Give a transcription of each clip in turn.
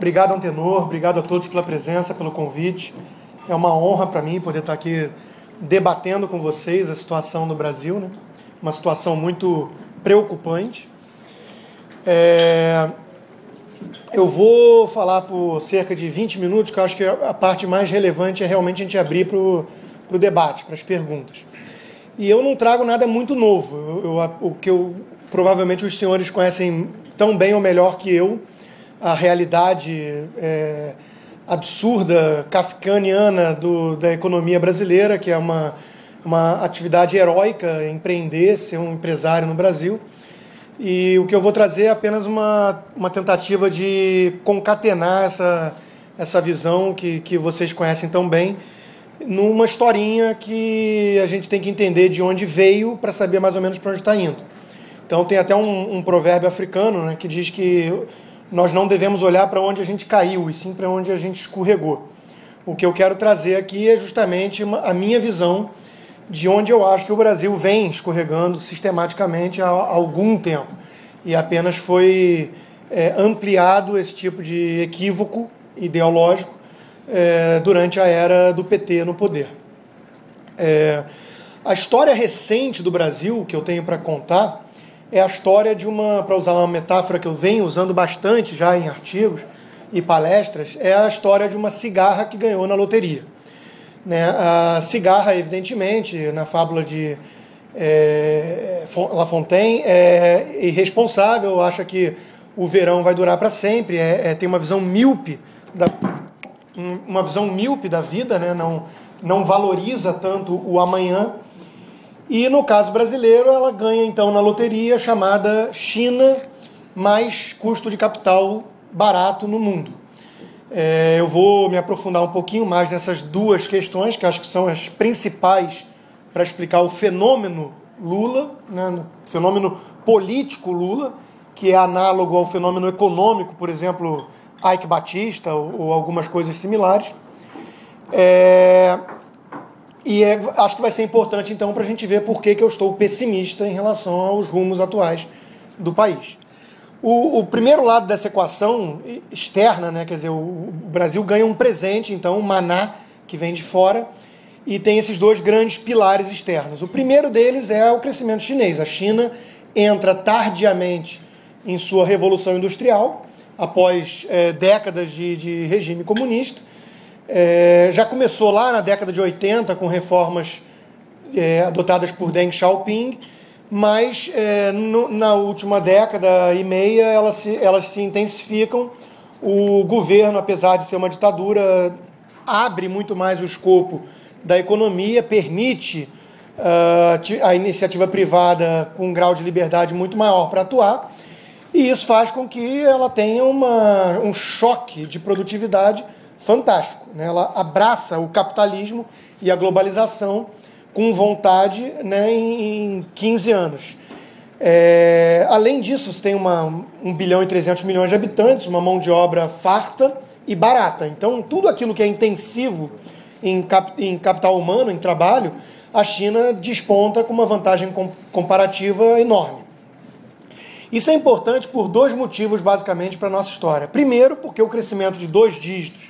Obrigado, Antenor. Obrigado a todos pela presença, pelo convite. É uma honra para mim poder estar aqui debatendo com vocês a situação do Brasil, né? Uma situação muito preocupante. É... Eu vou falar por cerca de 20 minutos, que eu acho que a parte mais relevante é realmente a gente abrir para o debate, para as perguntas. E eu não trago nada muito novo. Eu, eu, o que eu provavelmente os senhores conhecem tão bem ou melhor que eu, a realidade é, absurda, kafkaniana do, da economia brasileira, que é uma, uma atividade heróica empreender, ser um empresário no Brasil. E o que eu vou trazer é apenas uma, uma tentativa de concatenar essa, essa visão que, que vocês conhecem tão bem numa historinha que a gente tem que entender de onde veio para saber mais ou menos para onde está indo. Então tem até um, um provérbio africano né, que diz que nós não devemos olhar para onde a gente caiu, e sim para onde a gente escorregou. O que eu quero trazer aqui é justamente a minha visão de onde eu acho que o Brasil vem escorregando sistematicamente há, algum tempo. E apenas foi é, ampliado esse tipo de equívoco ideológico é, durante a era do PT no poder. É, a história recente do Brasil que eu tenho para contar é a história de uma, para usar uma metáfora que eu venho usando bastante já em artigos e palestras, é a história de uma cigarra que ganhou na loteria. Né? A cigarra, evidentemente, na fábula de é, La Fontaine, é irresponsável, acha que o verão vai durar para sempre, é, é, tem uma visão míope, da, uma visão míope da vida, né? não, não valoriza tanto o amanhã. E no caso brasileiro, ela ganha então na loteria chamada China mais custo de capital barato no mundo. É, eu vou me aprofundar um pouquinho mais nessas duas questões, que acho que são as principais para explicar o fenômeno Lula, né, o fenômeno político Lula, que é análogo ao fenômeno econômico, por exemplo, Ike Batista ou, ou algumas coisas similares. É, e é, acho que vai ser importante então para a gente ver por que, que eu estou pessimista em relação aos rumos atuais do país. O, o, primeiro lado dessa equação externa, né, quer dizer, o, o Brasil ganha um presente, então, um maná que vem de fora, e tem esses dois grandes pilares externos. O primeiro deles é o crescimento chinês. A China entra tardiamente em sua revolução industrial, após é, décadas de, de, regime comunista. É, já começou lá na década de 80 com reformas é, adotadas por Deng Xiaoping mas é, no, na última década e meia elas se, elas se intensificam. O governo, apesar de ser uma ditadura, abre muito mais o escopo da economia, permite uh, a iniciativa privada com um grau de liberdade muito maior para atuar, e isso faz com que ela tenha uma, um choque de produtividade fantástico. Né? Ela abraça o capitalismo e a globalização com vontade né, em 15 anos. É, além disso, tem uma, 1 bilhão e 300 milhões de habitantes, uma mão de obra farta e barata. Então, tudo aquilo que é intensivo em, cap, em capital humano, em trabalho, a China desponta com uma vantagem com, comparativa enorme. Isso é importante por dois motivos, basicamente, para a nossa história. Primeiro, porque o crescimento de dois dígitos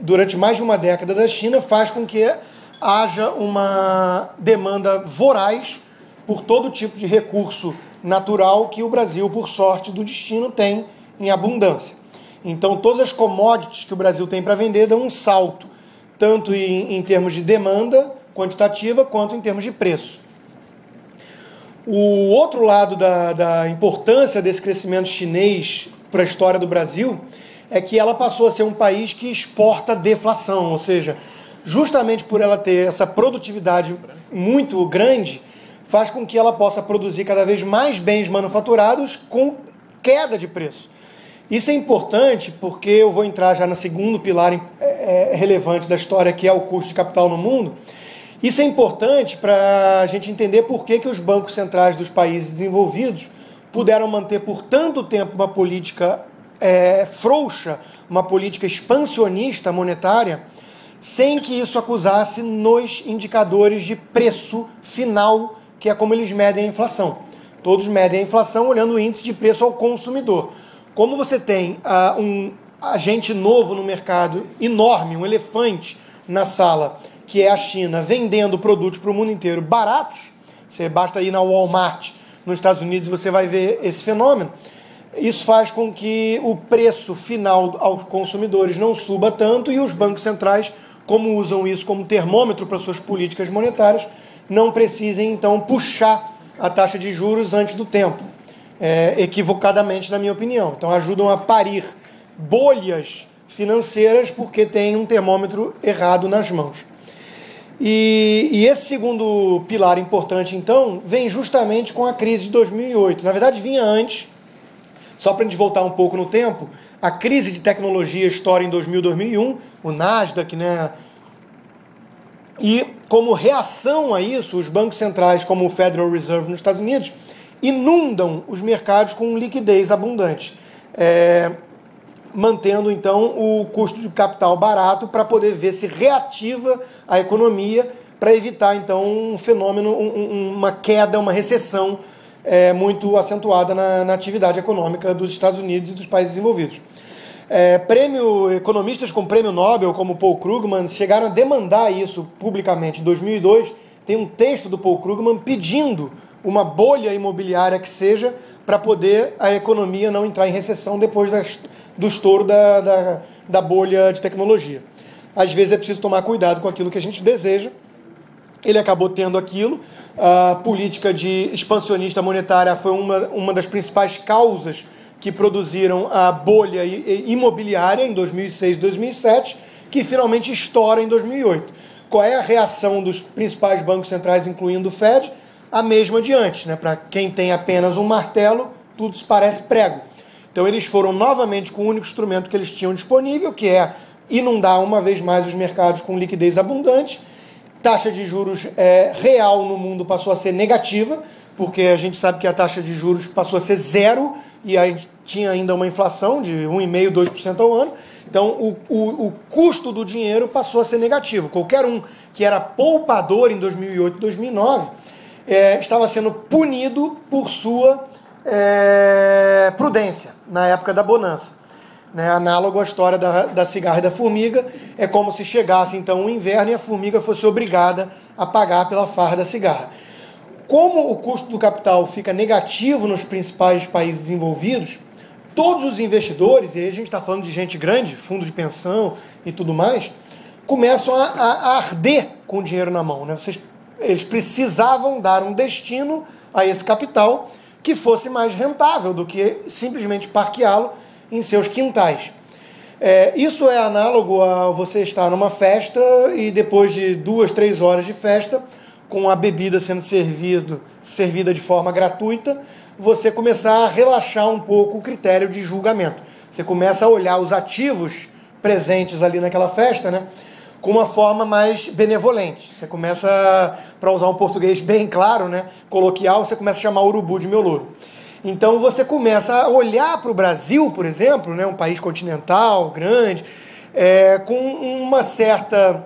durante mais de uma década da China faz com que haja uma demanda voraz por todo tipo de recurso natural que o Brasil, por sorte do destino, tem em abundância. Então, todas as commodities que o Brasil tem para vender dão um salto, tanto em, em termos de demanda quantitativa quanto em termos de preço. O outro lado da, da importância desse crescimento chinês para a história do Brasil é que ela passou a ser um país que exporta deflação, ou seja, justamente por ela ter essa produtividade muito grande, faz com que ela possa produzir cada vez mais bens manufaturados com queda de preço. Isso é importante porque eu vou entrar já no segundo pilar é, é, relevante da história, que é o custo de capital no mundo. Isso é importante para a gente entender por que, que os bancos centrais dos países desenvolvidos puderam manter por tanto tempo uma política é, frouxa, uma política expansionista monetária, sem que isso acusasse nos indicadores de preço final, que é como eles medem a inflação. Todos medem a inflação olhando o índice de preço ao consumidor. Como você tem uh, um agente novo no mercado, enorme, um elefante na sala, que é a China, vendendo produtos para o mundo inteiro baratos, você basta ir na Walmart nos Estados Unidos e você vai ver esse fenômeno. Isso faz com que o preço final aos consumidores não suba tanto e os bancos centrais, como usam isso como termômetro para suas políticas monetárias, não precisem então puxar a taxa de juros antes do tempo, é, equivocadamente, na minha opinião. Então ajudam a parir bolhas financeiras porque tem um termômetro errado nas mãos. E, e, esse segundo pilar importante, então, vem justamente com a crise de 2008. Na verdade, vinha antes, só para a gente voltar um pouco no tempo, a crise de tecnologia estoura em 2000, 2001, o Nasdaq, né? E como reação a isso, os bancos centrais, como o Federal Reserve nos Estados Unidos, inundam os mercados com liquidez abundante. É, mantendo então o custo de capital barato para poder ver se reativa a economia para evitar então um fenômeno, um, uma queda, uma recessão é, muito acentuada na, na, atividade econômica dos Estados Unidos e dos países desenvolvidos. É, prêmio economistas com prêmio Nobel como Paul Krugman chegaram a demandar isso publicamente. Em 2002 tem um texto do Paul Krugman pedindo uma bolha imobiliária que seja para poder a economia não entrar em recessão depois do estouro da, da, da bolha de tecnologia. Às vezes é preciso tomar cuidado com aquilo que a gente deseja. Ele acabou tendo aquilo. A política de expansionista monetária foi uma, uma das principais causas que produziram a bolha imobiliária em 2006 2007, que finalmente estoura em 2008. Qual é a reação dos principais bancos centrais, incluindo o Fed? A mesma de antes. Né? Para quem tem apenas um martelo, tudo se parece prego. Então eles foram novamente com o único instrumento que eles tinham disponível, que é inundar uma vez mais os mercados com liquidez abundante. Taxa de juros é, real no mundo passou a ser negativa, porque a gente sabe que a taxa de juros passou a ser zero e aí tinha ainda uma inflação de 1,5%, 2% ao ano. Então o, o, o custo do dinheiro passou a ser negativo. Qualquer um que era poupador em 2008, 2009, é, estava sendo punido por sua é, prudência na época da bonança. Né? Análogo à história da, da cigarra e da formiga, é como se chegasse então o inverno e a formiga fosse obrigada a pagar pela farra da cigarra. Como o custo do capital fica negativo nos principais países envolvidos, todos os investidores, e aí a gente está falando de gente grande, fundo de pensão e tudo mais, começam a, a, a arder com o dinheiro na mão. Né? Vocês, eles precisavam dar um destino a esse capital que fosse mais rentável do que simplesmente parqueá-lo em seus quintais. É, isso é análogo a você estar numa festa e depois de duas, três horas de festa, com a bebida sendo servido, servida de forma gratuita, você começar a relaxar um pouco o critério de julgamento. Você começa a olhar os ativos presentes ali naquela festa, né? com uma forma mais benevolente. Você começa, para usar um português bem claro, né, coloquial, você começa a chamar urubu de meu louro. Então você começa a olhar para o Brasil, por exemplo, né, um país continental, grande, é, com uma certa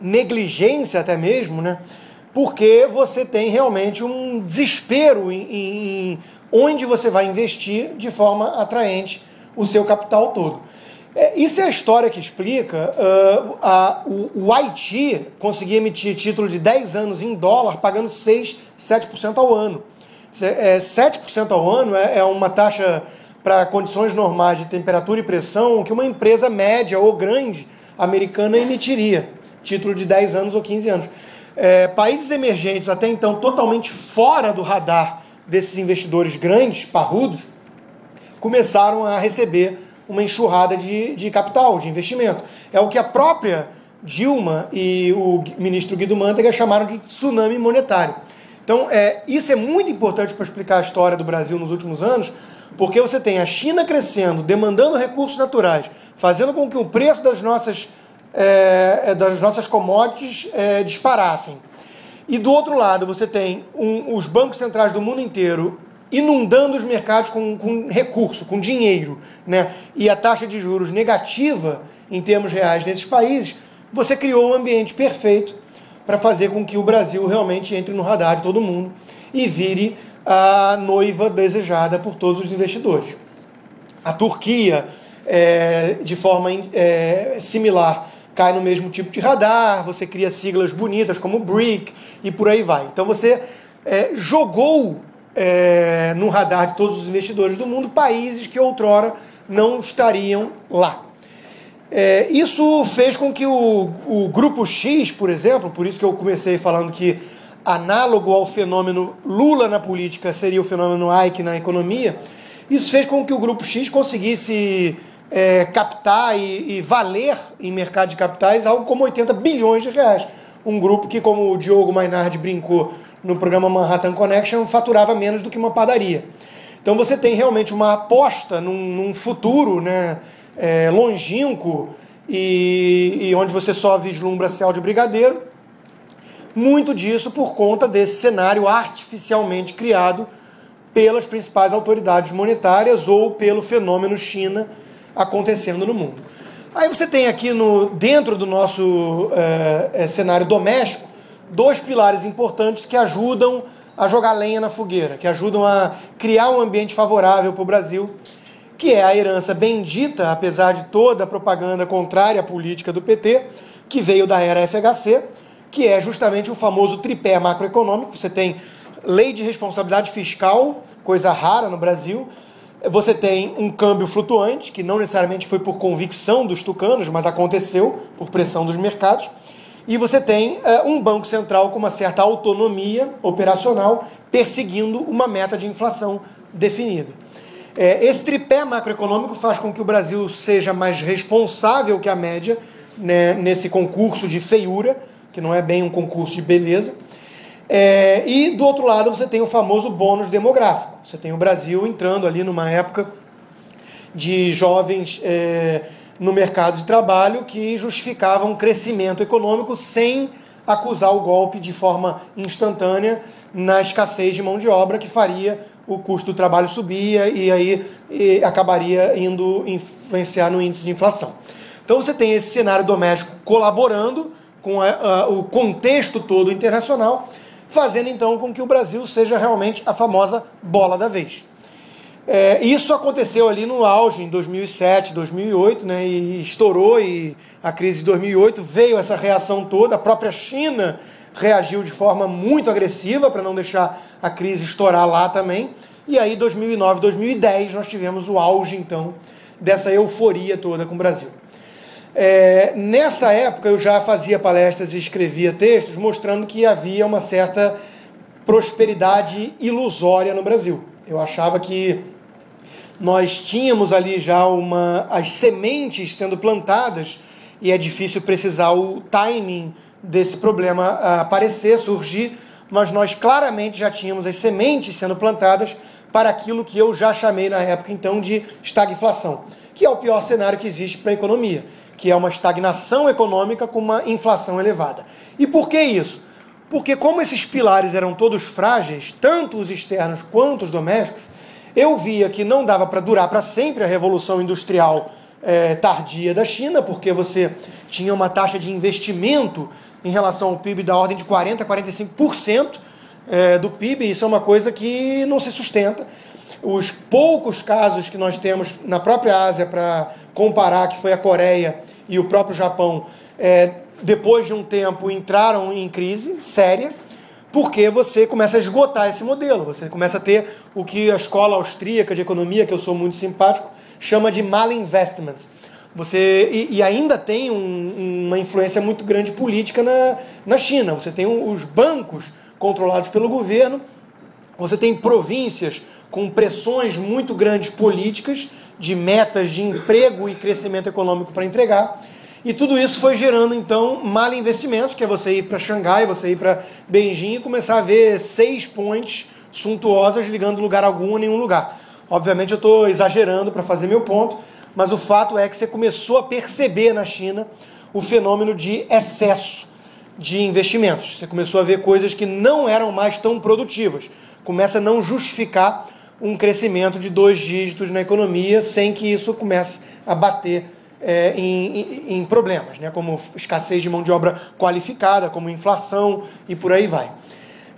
negligência até mesmo, né, porque você tem realmente um desespero em, em, onde você vai investir de forma atraente o seu capital todo. É, isso é a história que explica uh, a, o, o, Haiti conseguir emitir título de 10 anos em dólar, pagando 6, 7% ao ano. É, 7% ao ano é, é uma taxa para condições normais de temperatura e pressão que uma empresa média ou grande americana emitiria, título de 10 anos ou 15 anos. É, países emergentes, até então totalmente fora do radar desses investidores grandes, parrudos, começaram a receber uma enxurrada de, de capital, de investimento. É o que a própria Dilma e o ministro Guido Mantega chamaram de tsunami monetário. Então, é, isso é muito importante para explicar a história do Brasil nos últimos anos, porque você tem a China crescendo, demandando recursos naturais, fazendo com que o preço das nossas, é, é das nossas commodities é, disparassem. E do outro lado, você tem um, os bancos centrais do mundo inteiro inundando os mercados com, com recurso, com dinheiro, né? e a taxa de juros negativa em termos reais nesses países, você criou um ambiente perfeito para fazer com que o Brasil realmente entre no radar de todo mundo e vire a noiva desejada por todos os investidores. A Turquia, é, de forma é, similar, cai no mesmo tipo de radar, você cria siglas bonitas como BRIC e por aí vai. Então você é, jogou é, no radar de todos os investidores do mundo países que outrora não estariam lá. É, isso fez com que o, o grupo X, por exemplo, por isso que eu comecei falando que análogo ao fenômeno Lula na política seria o fenômeno Ike na economia, isso fez com que o grupo X conseguisse é, captar e, e, valer em mercado de capitais algo como 80 bilhões de reais. Um grupo que, como o Diogo Mainardi brincou no programa Manhattan Connection, faturava menos do que uma padaria. Então você tem realmente uma aposta num, num futuro né, é, longínquo e, e onde você só vislumbra céu de brigadeiro. Muito disso por conta desse cenário artificialmente criado pelas principais autoridades monetárias ou pelo fenômeno China acontecendo no mundo. Aí você tem aqui no, dentro do nosso é, é, cenário doméstico dois pilares importantes que ajudam a jogar lenha na fogueira, que ajudam a criar um ambiente favorável para o Brasil, que é a herança bendita, apesar de toda a propaganda contrária à política do PT, que veio da era FHC, que é justamente o famoso tripé macroeconômico. Você tem lei de responsabilidade fiscal, coisa rara no Brasil, você tem um câmbio flutuante, que não necessariamente foi por convicção dos tucanos, mas aconteceu por pressão dos mercados. E você tem uh, um Banco Central com uma certa autonomia operacional, perseguindo uma meta de inflação definida. É, esse tripé macroeconômico faz com que o Brasil seja mais responsável que a média né, nesse concurso de feiura, que não é bem um concurso de beleza. É, e do outro lado você tem o famoso bônus demográfico. Você tem o Brasil entrando ali numa época de jovens é, no mercado de trabalho que justificavam um crescimento econômico sem acusar o golpe de forma instantânea na escassez de mão de obra que faria o custo do trabalho subir e aí e acabaria indo influenciar no índice de inflação. Então você tem esse cenário doméstico colaborando com a, a, o contexto todo internacional fazendo então com que o Brasil seja realmente a famosa bola da vez. É, isso aconteceu ali no auge, em 2007, 2008, né, e estourou, e a crise de 2008 veio essa reação toda, a própria China reagiu de forma muito agressiva para não deixar a crise estourar lá também, e aí 2009, 2010 nós tivemos o auge então dessa euforia toda com o Brasil. É, nessa época eu já fazia palestras e escrevia textos mostrando que havia uma certa prosperidade ilusória no Brasil. Eu achava que nós tínhamos ali já uma, as sementes sendo plantadas e é difícil precisar o timing desse problema aparecer, surgir, mas nós claramente já tínhamos as sementes sendo plantadas para aquilo que eu já chamei na época então de estagflação, que é o pior cenário que existe para a economia que é uma estagnação econômica com uma inflação elevada. E por que isso? Porque, como esses pilares eram todos frágeis, tanto os externos quanto os domésticos, eu via que não dava para durar para sempre a revolução industrial é, tardia da China, porque você tinha uma taxa de investimento em relação ao PIB da ordem de 40% a 45% é, do PIB, isso é uma coisa que não se sustenta. Os poucos casos que nós temos na própria Ásia para comparar, que foi a Coreia e o próprio Japão, é, depois de um tempo entraram em crise séria, porque você começa a esgotar esse modelo, você começa a ter o que a escola austríaca de economia, que eu sou muito simpático, chama de malinvestments. Você, e, e ainda tem um, uma influência muito grande política na, na China. Você tem os bancos controlados pelo governo, você tem províncias com pressões muito grandes políticas de metas de emprego e crescimento econômico para entregar. E tudo isso foi gerando, então, mal investimentos, que é você ir para Xangai, você ir para Beijing e começar a ver seis pontes suntuosas ligando lugar algum a nenhum lugar. Obviamente eu estou exagerando para fazer meu ponto, mas o fato é que você começou a perceber na China o fenômeno de excesso de investimentos. Você começou a ver coisas que não eram mais tão produtivas. Começa a não justificar um crescimento de dois dígitos na economia sem que isso comece a bater é, em, em, em, problemas, né? como escassez de mão de obra qualificada, como inflação e por aí vai.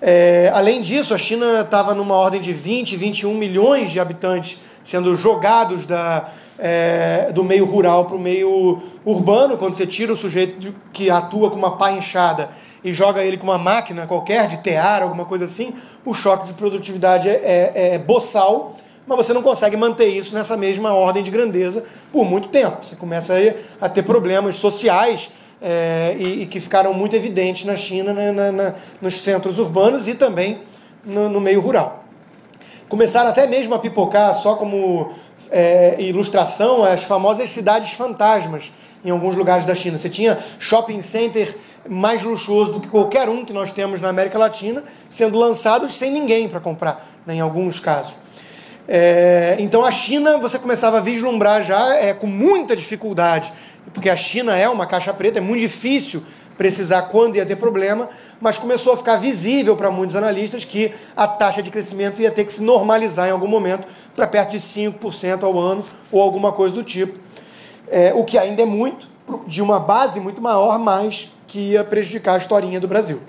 É, além disso, a China estava numa ordem de 20, 21 milhões de habitantes sendo jogados da, é, do meio rural para o meio urbano, quando você tira o sujeito que atua com uma pá inchada e joga ele com uma máquina qualquer, de tear, alguma coisa assim, o choque de produtividade é, é, é boçal, mas você não consegue manter isso nessa mesma ordem de grandeza por muito tempo. Você começa a, ter problemas sociais é, e, e, que ficaram muito evidentes na China, na, na, nos centros urbanos e também no, no meio rural. Começaram até mesmo a pipocar, só como é, ilustração, as famosas cidades fantasmas em alguns lugares da China. Você tinha shopping center mais luxuoso do que qualquer um que nós temos na América Latina, sendo lançados sem ninguém para comprar, né, em alguns casos. É, então a China você começava a vislumbrar já é, com muita dificuldade, porque a China é uma caixa preta, é muito difícil precisar quando ia ter problema, mas começou a ficar visível para muitos analistas que a taxa de crescimento ia ter que se normalizar em algum momento para perto de 5% ao ano ou alguma coisa do tipo. É, o que ainda é muito, de uma base muito maior, mas que ia prejudicar a historinha do Brasil.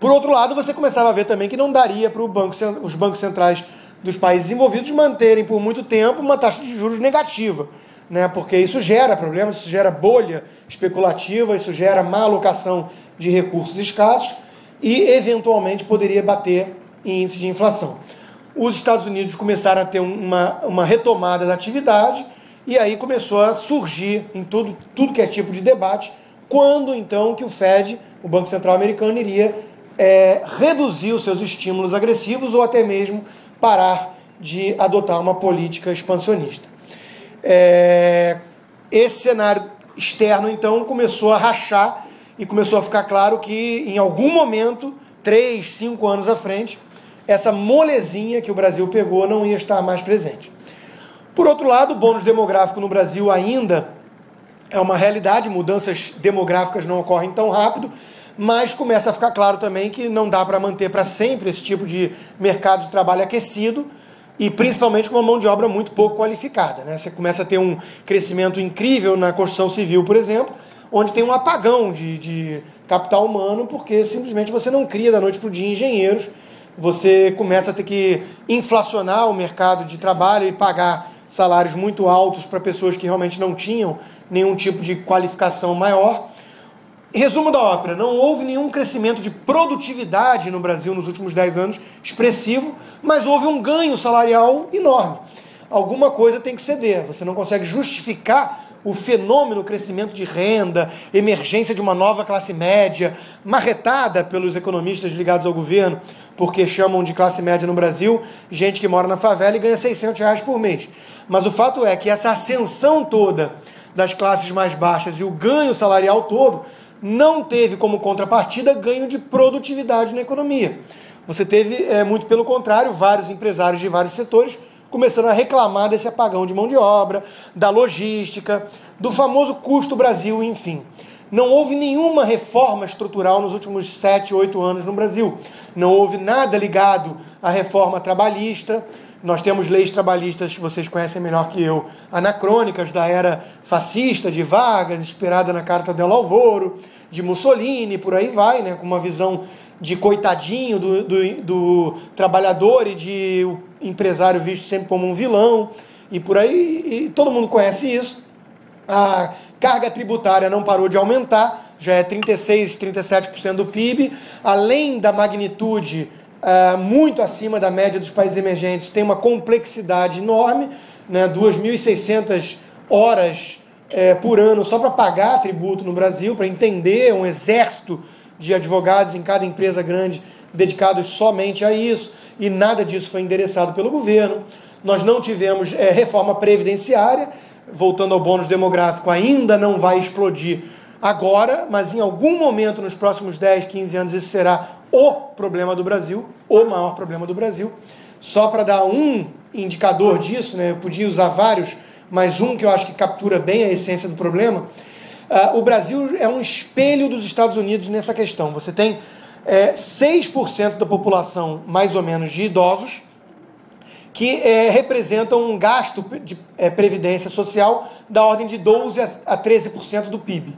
Por outro lado, você começava a ver também que não daria para banco, os bancos centrais dos países envolvidos manterem por muito tempo uma taxa de juros negativa, né? porque isso gera problemas, isso gera bolha especulativa, isso gera má alocação de recursos escassos e, eventualmente, poderia bater em índice de inflação. Os Estados Unidos começaram a ter uma, uma retomada da atividade e aí começou a surgir em tudo, tudo que é tipo de debate, quando então que o Fed, o Banco Central Americano, iria é, reduzir os seus estímulos agressivos ou até mesmo parar de adotar uma política expansionista. É, esse cenário externo, então, começou a rachar e começou a ficar claro que em algum momento, três, cinco anos à frente, essa molezinha que o Brasil pegou não ia estar mais presente. Por outro lado, o bônus demográfico no Brasil ainda é uma realidade, mudanças demográficas não ocorrem tão rápido, mas começa a ficar claro também que não dá para manter para sempre esse tipo de mercado de trabalho aquecido e principalmente com uma mão de obra muito pouco qualificada. Né? Você começa a ter um crescimento incrível na construção civil, por exemplo, onde tem um apagão de, de capital humano, porque simplesmente você não cria da noite para o dia engenheiros, você começa a ter que inflacionar o mercado de trabalho e pagar salários muito altos para pessoas que realmente não tinham nenhum tipo de qualificação maior. Resumo da ópera: não houve nenhum crescimento de produtividade no Brasil nos últimos 10 anos expressivo, mas houve um ganho salarial enorme. Alguma coisa tem que ceder. Você não consegue justificar o fenômeno crescimento de renda, emergência de uma nova classe média, marretada pelos economistas ligados ao governo, porque chamam de classe média no Brasil gente que mora na favela e ganha 600 reais por mês. Mas o fato é que essa ascensão toda das classes mais baixas e o ganho salarial todo não teve como contrapartida ganho de produtividade na economia. Você teve, é, muito pelo contrário, vários empresários de vários setores começando a reclamar desse apagão de mão de obra, da logística, do famoso custo Brasil, enfim. Não houve nenhuma reforma estrutural nos últimos sete, oito anos no Brasil. Não houve nada ligado à reforma trabalhista. Nós temos leis trabalhistas, vocês conhecem melhor que eu, anacrônicas da era fascista de Vargas, inspirada na Carta del Alvoro, de Mussolini, por aí vai, né, com uma visão de coitadinho do, do, do trabalhador e de empresário visto sempre como um vilão, e por aí, e todo mundo conhece isso. A carga tributária não parou de aumentar, já é 36, 37% do PIB, além da magnitude uh, muito acima da média dos países emergentes, tem uma complexidade enorme, né, 2.600 horas uh, por ano só para pagar tributo no Brasil, para entender um exército de advogados em cada empresa grande dedicados somente a isso, e nada disso foi endereçado pelo governo. Nós não tivemos é, reforma previdenciária, voltando ao bônus demográfico, ainda não vai explodir agora, mas em algum momento nos próximos 10, 15 anos isso será o problema do Brasil, o maior problema do Brasil. Só para dar um indicador disso, né, eu podia usar vários, mas um que eu acho que captura bem a essência do problema. Uh, o Brasil é um espelho dos Estados Unidos nessa questão. Você tem é, 6% da população, mais ou menos, de idosos, que é, representam um gasto de é, previdência social da ordem de 12% a 13% do PIB.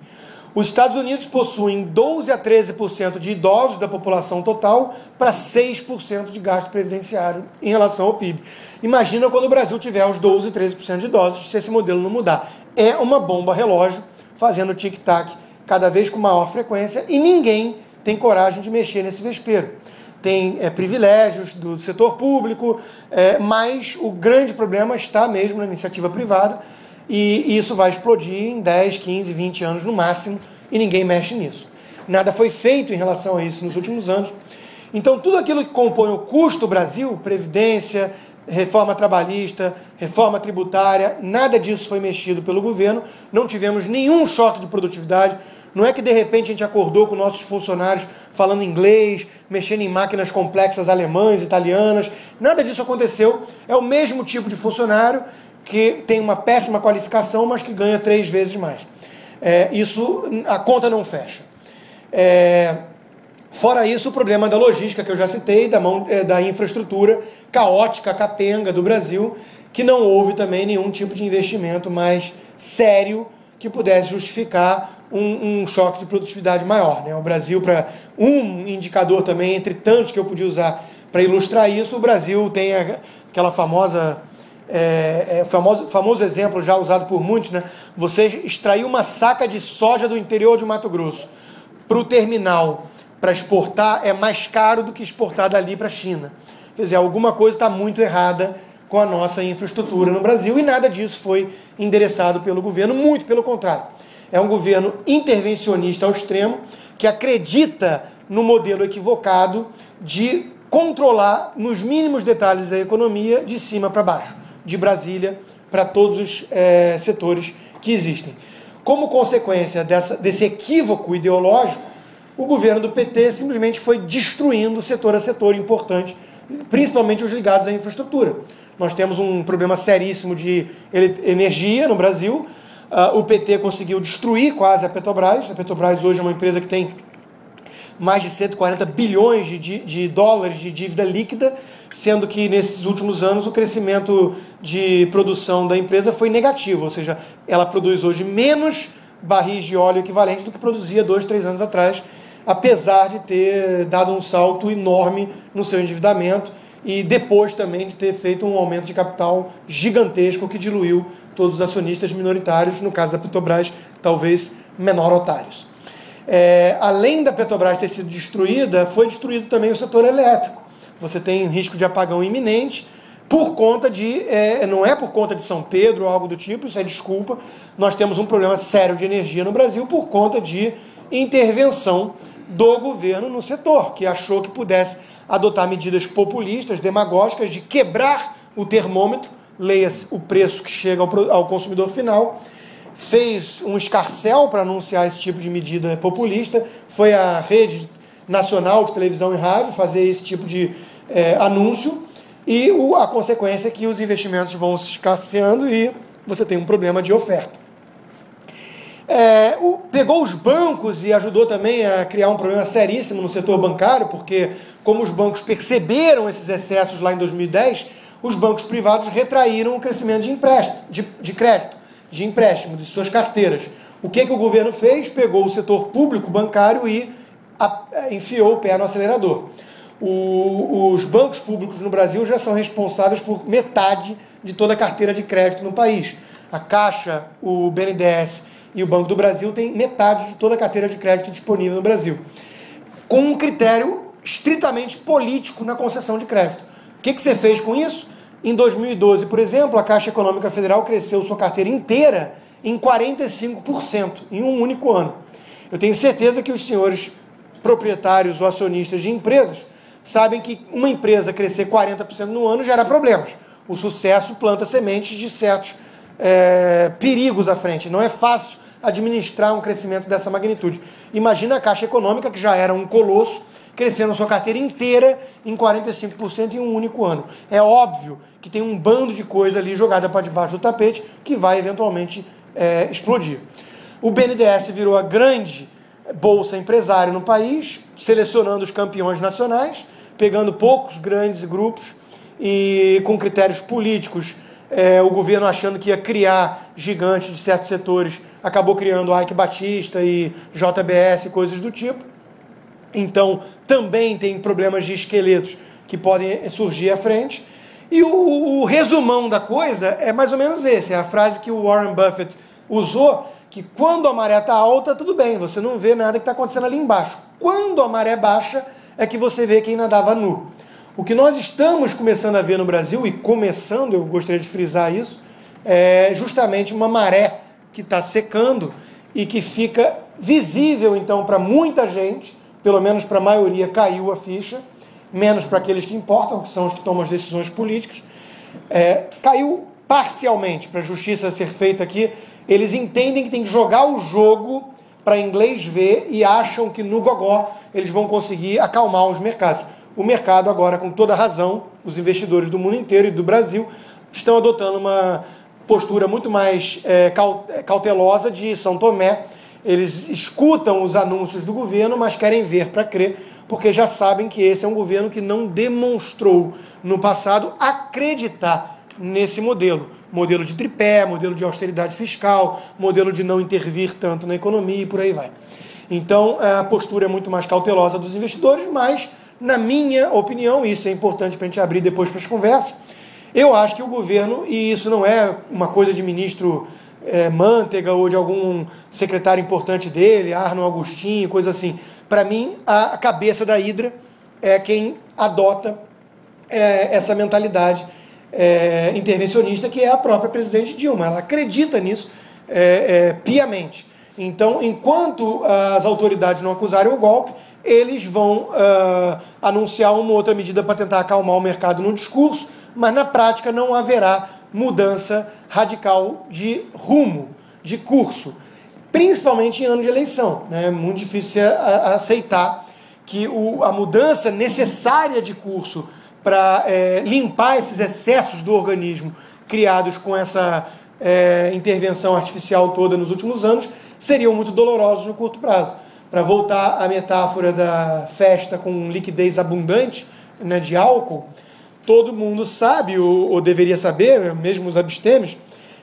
Os Estados Unidos possuem 12 a 13% de idosos da população total para 6% de gasto previdenciário em relação ao PIB. Imagina quando o Brasil tiver os 12 e 13% de idosos, se esse modelo não mudar. É uma bomba relógio fazendo tic-tac cada vez com maior frequência e ninguém tem coragem de mexer nesse vespeiro. Tem é, privilégios do setor público, é, mas o grande problema está mesmo na iniciativa privada e isso vai explodir em 10, 15, 20 anos no máximo e ninguém mexe nisso. Nada foi feito em relação a isso nos últimos anos. Então, tudo aquilo que compõe o custo Brasil, previdência, reforma trabalhista, reforma tributária, nada disso foi mexido pelo governo, não tivemos nenhum choque de produtividade. Não é que de repente a gente acordou com nossos funcionários falando inglês, mexendo em máquinas complexas alemãs, italianas, nada disso aconteceu. É o mesmo tipo de funcionário que tem uma péssima qualificação, mas que ganha três vezes mais. É, isso, a conta não fecha. É, fora isso, o problema da logística que eu já citei, da, mão, é, da infraestrutura caótica, capenga do Brasil, que não houve também nenhum tipo de investimento mais sério que pudesse justificar um, um choque de produtividade maior. Né? O Brasil, para um indicador também, entre tantos que eu podia usar para ilustrar isso, o Brasil tem aquela famosa é, é, famoso, famoso exemplo já usado por muitos, né? Você extrair uma saca de soja do interior de Mato Grosso para o terminal para exportar é mais caro do que exportar dali para a China. Quer dizer, alguma coisa está muito errada com a nossa infraestrutura no Brasil e nada disso foi endereçado pelo governo, muito pelo contrário. É um governo intervencionista ao extremo que acredita no modelo equivocado de controlar nos mínimos detalhes a economia de cima para baixo de Brasília para todos os é, setores que existem. Como consequência dessa, desse equívoco ideológico, o governo do PT simplesmente foi destruindo setor a setor importante, principalmente os ligados à infraestrutura. Nós temos um problema seríssimo de energia no Brasil. Uh, o PT conseguiu destruir quase a Petrobras. A Petrobras hoje é uma empresa que tem mais de 140 bilhões de, de, dólares de dívida líquida sendo que nesses últimos anos o crescimento de produção da empresa foi negativo, ou seja, ela produz hoje menos barris de óleo equivalente do que produzia dois, três anos atrás, apesar de ter dado um salto enorme no seu endividamento e depois também de ter feito um aumento de capital gigantesco que diluiu todos os acionistas minoritários, no caso da Petrobras, talvez menor otários. É, além da Petrobras ter sido destruída, foi destruído também o setor elétrico você tem risco de apagão iminente por conta de. É, não é por conta de São Pedro ou algo do tipo, isso é desculpa. Nós temos um problema sério de energia no Brasil por conta de intervenção do governo no setor, que achou que pudesse adotar medidas populistas, demagógicas, de quebrar o termômetro, leia-se o preço que chega ao, ao consumidor final, fez um escarcel para anunciar esse tipo de medida populista, foi a rede nacional de televisão e rádio fazer esse tipo de é, anúncio. E o, a consequência é que os investimentos vão se escasseando e você tem um problema de oferta. É, o, pegou os bancos e ajudou também a criar um problema seríssimo no setor bancário, porque como os bancos perceberam esses excessos lá em 2010, os bancos privados retraíram o crescimento de empréstimo, de, de crédito, de empréstimo, de suas carteiras. O que, que o governo fez? Pegou o setor público bancário e a, enfiou o pé no acelerador. O, os bancos públicos no Brasil já são responsáveis por metade de toda a carteira de crédito no país. A Caixa, o BNDES e o Banco do Brasil têm metade de toda a carteira de crédito disponível no Brasil, com um critério estritamente político na concessão de crédito. O que, que você fez com isso? Em 2012, por exemplo, a Caixa Econômica Federal cresceu sua carteira inteira em 45% em um único ano. Eu tenho certeza que os senhores proprietários ou acionistas de empresas sabem que uma empresa crescer 40% no ano gera problemas. O sucesso planta sementes de certos é, perigos à frente. Não é fácil administrar um crescimento dessa magnitude. Imagina a Caixa Econômica, que já era um colosso, crescendo sua carteira inteira em 45% em um único ano. É óbvio que tem um bando de coisa ali jogada para debaixo do tapete que vai eventualmente é, explodir. O BNDES virou a grande bolsa empresária no país, selecionando os campeões nacionais, pegando poucos grandes grupos e com critérios políticos é, o governo achando que ia criar gigantes de certos setores, acabou criando Ike Batista e JBS, coisas do tipo. Então, também tem problemas de esqueletos que podem surgir à frente. E o, o, resumão da coisa é mais ou menos esse: é a frase que o Warren Buffett usou, que quando a maré está alta, tudo bem, você não vê nada que está acontecendo ali embaixo. Quando a maré baixa, é que você vê quem nadava nu. O que nós estamos começando a ver no Brasil, e começando, eu gostaria de frisar isso, é justamente uma maré que está secando e que fica visível, então, para muita gente, pelo menos para a maioria caiu a ficha, menos para aqueles que importam, que são os que tomam as decisões políticas. É, caiu parcialmente para a justiça ser feita aqui. Eles entendem que tem que jogar o jogo para inglês ver e acham que no gogó eles vão conseguir acalmar os mercados o mercado agora, com toda razão, os investidores do mundo inteiro e do Brasil estão adotando uma postura muito mais é, cautelosa de São Tomé. Eles escutam os anúncios do governo, mas querem ver para crer, porque já sabem que esse é um governo que não demonstrou no passado acreditar nesse modelo. Modelo de tripé, modelo de austeridade fiscal, modelo de não intervir tanto na economia e por aí vai. Então a postura é muito mais cautelosa dos investidores, mas na minha opinião, isso é importante para a gente abrir depois para as conversas, eu acho que o governo, e isso não é uma coisa de ministro é, Manteiga ou de algum secretário importante dele, Arno Agostinho, coisa assim. Para mim, a cabeça da Hidra é quem adota é, essa mentalidade é, intervencionista, que é a própria presidente Dilma. Ela acredita nisso é, é, piamente. Então, enquanto as autoridades não acusarem o golpe, eles vão uh, anunciar uma outra medida para tentar acalmar o mercado no discurso, mas na prática não haverá mudança radical de rumo, de curso, principalmente em ano de eleição. Né? É muito difícil aceitar que o, a mudança necessária de curso para é, limpar esses excessos do organismo criados com essa é, intervenção artificial toda nos últimos anos seriam muito dolorosos no curto prazo para voltar à metáfora da festa com liquidez abundante né, de álcool, todo mundo sabe, ou, ou deveria saber, mesmo os abstêmios,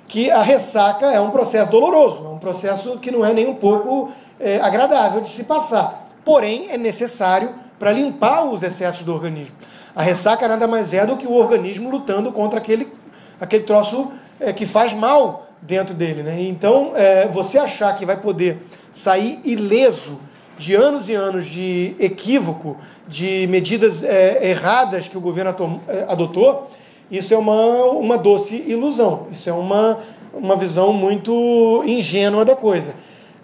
que a ressaca é um processo doloroso, é um processo que não é nem um pouco é, agradável de se passar. Porém, é necessário para limpar os excessos do organismo. A ressaca nada mais é do que o organismo lutando contra aquele, aquele troço é, que faz mal dentro dele. Né? Então, é, você achar que vai poder sair ileso de anos e anos de equívoco, de medidas é, erradas que o governo é, adotou, isso é uma, uma doce ilusão. Isso é uma, uma visão muito ingênua da coisa.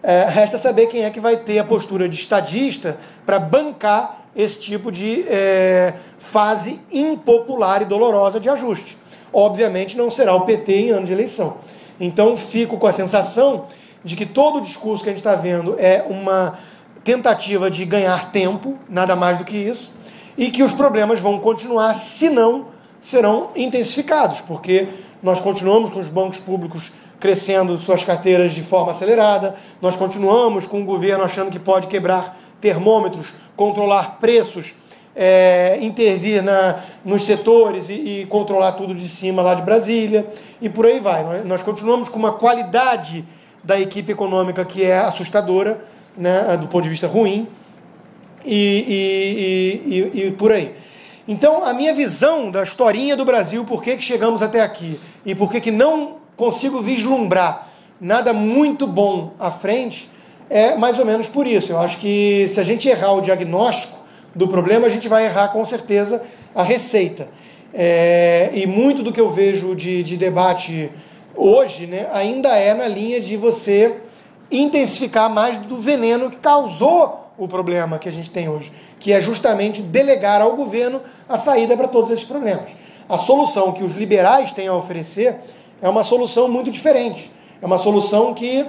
É, resta saber quem é que vai ter a postura de estadista para bancar esse tipo de é, fase impopular e dolorosa de ajuste. Obviamente não será o PT em ano de eleição. Então fico com a sensação de que todo o discurso que a gente está vendo é uma tentativa de ganhar tempo, nada mais do que isso, e que os problemas vão continuar, se não serão intensificados, porque nós continuamos com os bancos públicos crescendo suas carteiras de forma acelerada, nós continuamos com o governo achando que pode quebrar termômetros, controlar preços, é, intervir na, nos setores e, e, controlar tudo de cima lá de Brasília, e por aí vai. Nós continuamos com uma qualidade da equipe econômica que é assustadora, né, do ponto de vista ruim, e, e, e, e, por aí. Então, a minha visão da historinha do Brasil, por que, que chegamos até aqui, e por que, que não consigo vislumbrar nada muito bom à frente, é mais ou menos por isso. Eu acho que se a gente errar o diagnóstico do problema, a gente vai errar com certeza a receita. É, e muito do que eu vejo de, de debate hoje né, ainda é na linha de você intensificar mais do veneno que causou o problema que a gente tem hoje, que é justamente delegar ao governo a saída para todos esses problemas. A solução que os liberais têm a oferecer é uma solução muito diferente. É uma solução que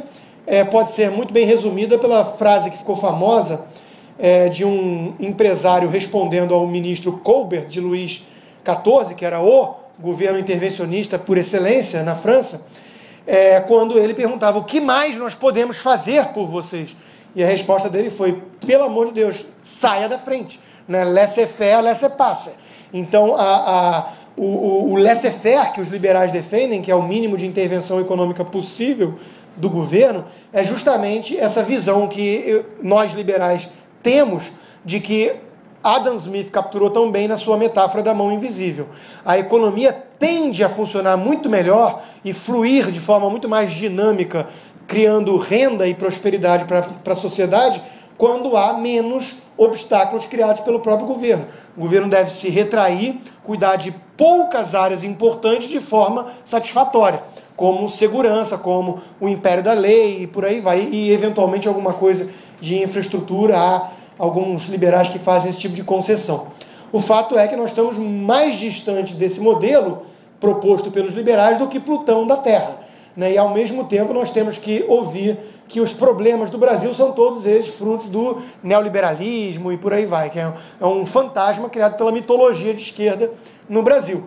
é, pode ser muito bem resumida pela frase que ficou famosa é, de um empresário respondendo ao ministro Colbert de Luís XIV, que era o governo intervencionista por excelência na França, é, quando ele perguntava o que mais nós podemos fazer por vocês. E a resposta dele foi: pelo amor de Deus, saia da frente. Né? Laissez-faire, laissez-passer. Então, a, a, o, o, o laissez-faire que os liberais defendem, que é o mínimo de intervenção econômica possível do governo, é justamente essa visão que nós liberais temos de que Adam Smith capturou tão bem na sua metáfora da mão invisível. A economia tende a funcionar muito melhor e fluir de forma muito mais dinâmica, criando renda e prosperidade para a sociedade, quando há menos obstáculos criados pelo próprio governo. O governo deve se retrair, cuidar de poucas áreas importantes de forma satisfatória, como segurança, como o império da lei e por aí vai, e eventualmente alguma coisa de infraestrutura. Alguns liberais que fazem esse tipo de concessão. O fato é que nós estamos mais distantes desse modelo proposto pelos liberais do que Plutão da Terra. Né? E ao mesmo tempo nós temos que ouvir que os problemas do Brasil são todos eles frutos do neoliberalismo e por aí vai, que é um é fantasma criado pela mitologia de esquerda no Brasil.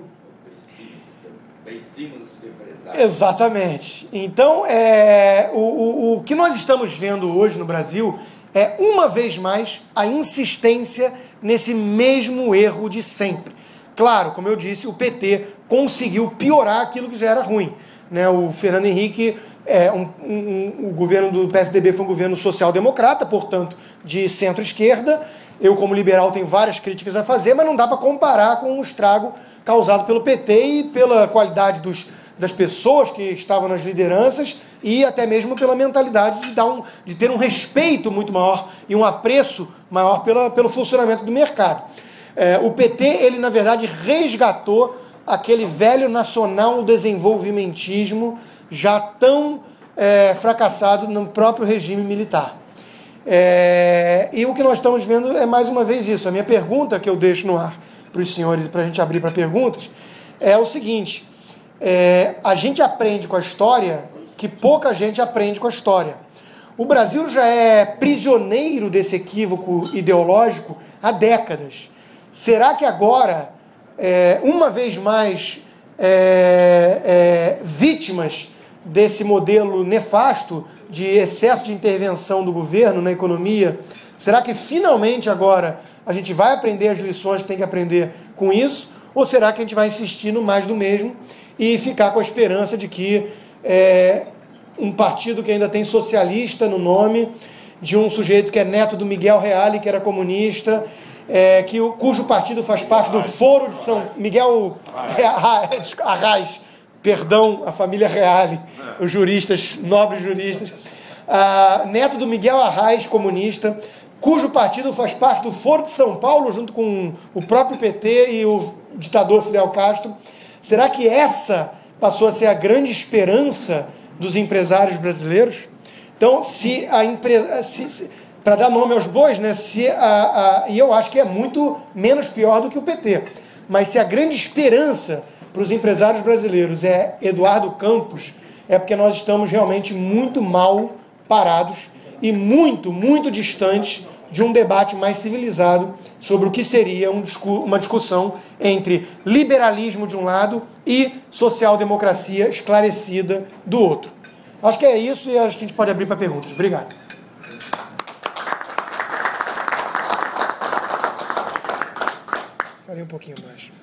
Exatamente. Então, é, o, o, o que nós estamos vendo hoje no Brasil é, uma vez mais, a insistência nesse mesmo erro de sempre. Claro, como eu disse, o PT conseguiu piorar aquilo que já era ruim. Né? O Fernando Henrique é, um, um, o governo do PSDB foi um governo social-democrata, portanto, de centro-esquerda. Eu, como liberal, tenho várias críticas a fazer, mas não dá para comparar com o estrago causado pelo PT e pela qualidade dos, das pessoas que estavam nas lideranças e até mesmo pela mentalidade de, dar um, de ter um respeito muito maior e um apreço maior pela, pelo funcionamento do mercado. É, o PT, ele na verdade resgatou aquele velho nacional desenvolvimentismo já tão é, fracassado no próprio regime militar. É, e o que nós estamos vendo é mais uma vez isso. A minha pergunta que eu deixo no ar para os senhores, para a gente abrir para perguntas, é o seguinte: é, a gente aprende com a história que pouca gente aprende com a história. O Brasil já é prisioneiro desse equívoco ideológico há décadas. Será que agora, é, uma vez mais, é, é vítimas desse modelo nefasto de excesso de intervenção do governo na economia? Será que finalmente agora a gente vai aprender as lições que tem que aprender com isso? Ou será que a gente vai insistir no mais do mesmo e ficar com a esperança de que é, um partido que ainda tem socialista no nome, de um sujeito que é neto do Miguel Reale, que era comunista, é, que, cujo partido faz parte do Foro de São Miguel Arraes, perdão, a família Reale, os juristas, nobres juristas, ah, neto do Miguel Arraes, comunista, cujo partido faz parte do Foro de São Paulo, junto com o próprio PT e o ditador Fidel Castro. Será que essa passou a ser a grande esperança dos empresários brasileiros? Então, se a empresa. Se, se, para dar nome aos bois, né? Se a, a, e eu acho que é muito menos pior do que o PT. Mas se a grande esperança para os empresários brasileiros é Eduardo Campos, é porque nós estamos realmente muito mal parados e muito, muito distantes de um debate mais civilizado sobre o que seria um, uma discussão entre liberalismo de um lado e social-democracia esclarecida do outro. Acho que é isso e acho que a gente pode abrir para perguntas. Obrigado. Falei um pouquinho mais.